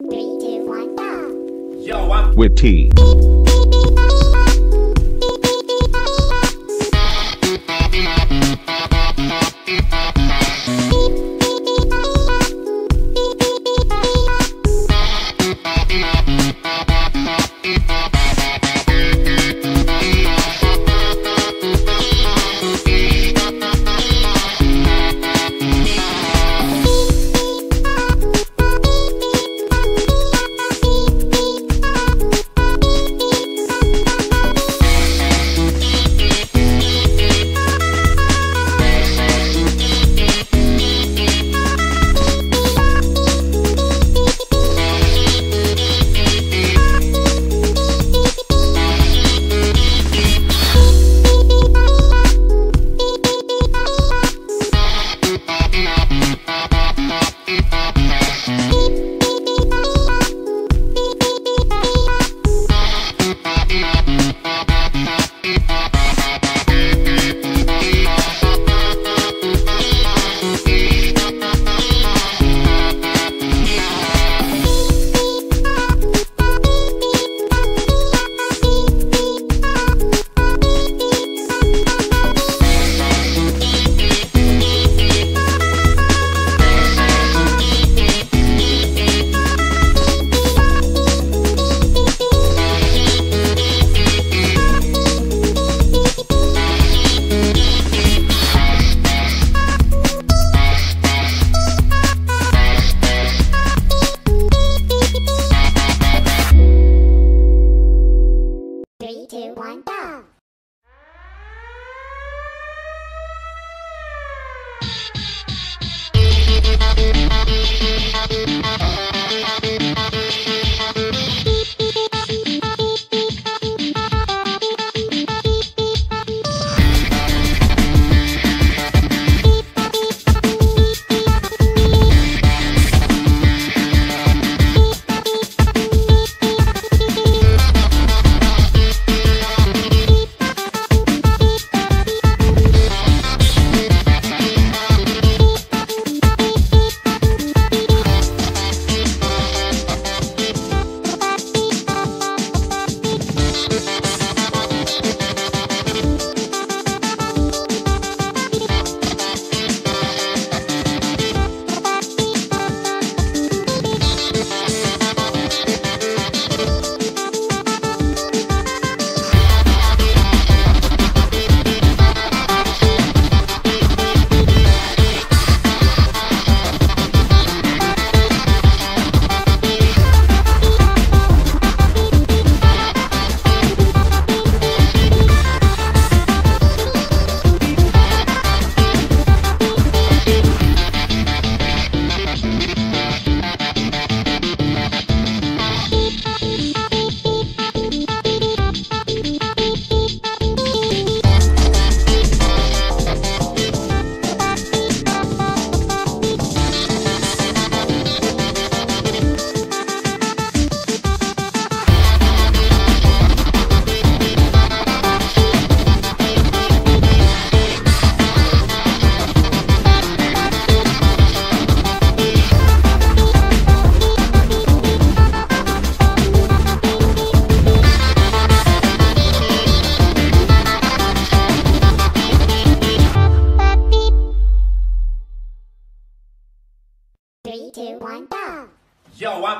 Three, two, one, go. Yo, I'm with T. Three, two, one,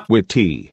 with T.